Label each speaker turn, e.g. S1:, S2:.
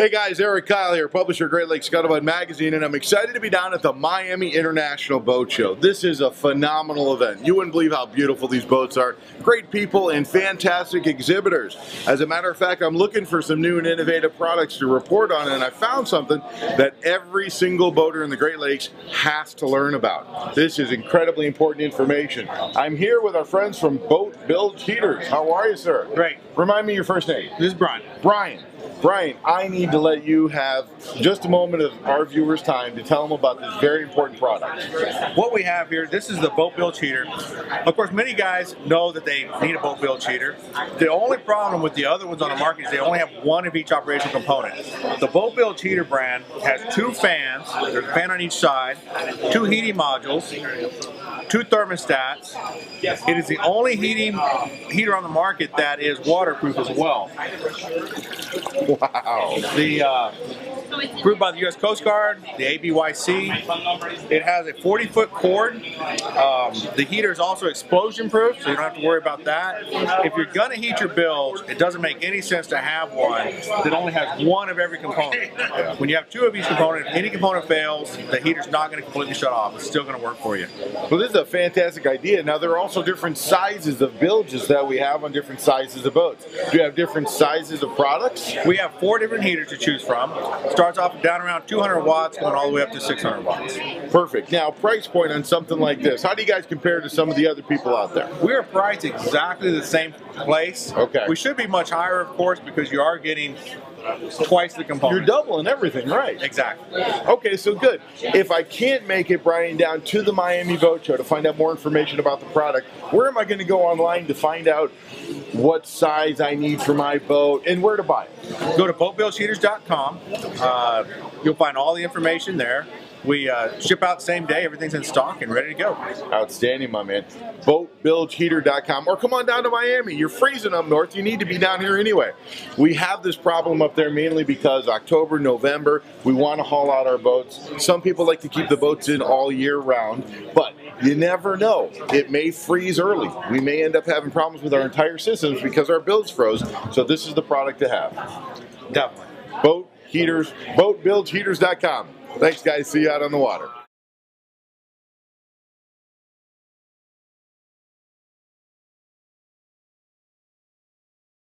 S1: Hey guys, Eric Kyle here, publisher of Great Lakes Scuttlebutt Magazine, and I'm excited to be down at the Miami International Boat Show. This is a phenomenal event. You wouldn't believe how beautiful these boats are. Great people and fantastic exhibitors. As a matter of fact, I'm looking for some new and innovative products to report on, and I found something that every single boater in the Great Lakes has to learn about. This is incredibly important information. I'm here with our friends from Boat Bilge Heaters. How are you, sir?
S2: Great.
S1: Remind me your first name.
S2: This is Bryan.
S1: Bryan. Bryan, I need to let you have just a moment of our viewers' time to tell them about this very important product.
S2: What we have here, this is the boat bilge heater. Of course, many guys know that they need a boat bilge heater. The only problem with the other ones on the market is they only have one of each operational component. The boat bilge heater brand has two fans, there's a fan on each side, two heating modules, two thermostats. It is the only heating heater on the market that is waterproof as well.
S1: Wow.
S2: The uh, approved by the U.S. Coast Guard, the ABYC. It has a 40-foot cord. Um, the heater is also explosion-proof, so you don't have to worry about that. If you're going to heat your bilge, it doesn't make any sense to have one that only has one of every component. When you have two of each component, if any component fails, the heater's not going to completely shut off. It's still going to work for you.
S1: Well, this is a fantastic idea. Now, there are also different sizes of bilges that we have on different sizes of boats. Do you have different sizes of products?
S2: We have four different heaters to choose from. Starts off down around 200 watts, going all the way up to 600 watts.
S1: Perfect. Now, price point on something like this. How do you guys compare to some of the other people out there?
S2: We're priced exactly the same place.
S1: Okay.
S2: We should be much higher, of course, because you are getting twice the component.
S1: You're doubling everything, right?
S2: Exactly.
S1: Okay, so good. If I can't make it, Bryan, down to the Miami Boat Show to find out more information about the product, where am I going to go online to find out what size I need for my boat and where to buy it?
S2: Go to boatbilgeheaters.com. Uh, you'll find all the information there. We uh, ship out same day. Everything's in stock and ready to go.
S1: Outstanding, my man. BoatBilgeHeater.com or come on down to Miami. You're freezing up north. You need to be down here anyway. We have this problem up there mainly because October, November, we want to haul out our boats. Some people like to keep the boats in all year round, but you never know. It may freeze early. We may end up having problems with our entire systems because our bilge froze. So this is the product to have.
S2: Definitely.
S1: Boat Heaters, BoatBilgeHeaters.com. Thanks, guys. See you out on the water.